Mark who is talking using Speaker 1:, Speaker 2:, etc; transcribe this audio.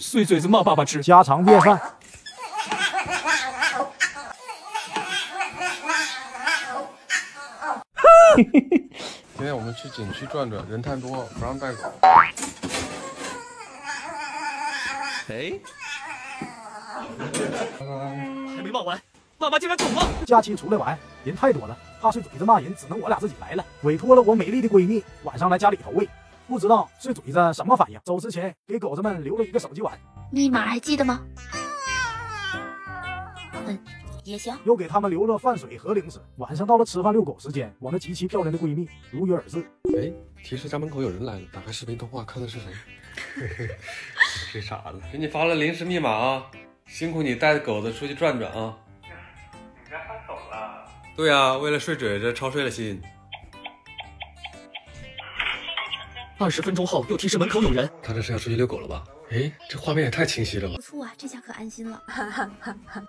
Speaker 1: 碎嘴子骂爸爸吃。
Speaker 2: 家常便饭。
Speaker 3: 今天我们去景区转转，人太多，不让带狗。
Speaker 1: 哎，还没骂完，爸爸竟然走了。
Speaker 2: 假期出来玩，人太多了，怕碎嘴子骂人，只能我俩自己来了。委托了我美丽的闺蜜，晚上来家里头喂。不知道碎嘴子什么反应？走之前给狗子们留了一个手机碗，
Speaker 4: 密码还记得吗？嗯，也行。
Speaker 2: 又给他们留了饭水和零食。晚上到了吃饭遛狗时间，我那极其漂亮的闺蜜如约而至。
Speaker 3: 哎，提示家门口有人来了，打开视频通话看看是谁？
Speaker 5: 这傻子，
Speaker 3: 给你发了临时密码啊，辛苦你带着狗子出去转转啊。
Speaker 5: 你家放狗了？
Speaker 3: 对啊，为了睡嘴子操碎了心。
Speaker 1: 二十分钟后又提示门口有人，
Speaker 3: 他这是要出去遛狗了吧？哎，这画面也太清晰了吧！
Speaker 4: 不错啊，这下可安心了。哈哈哈哈。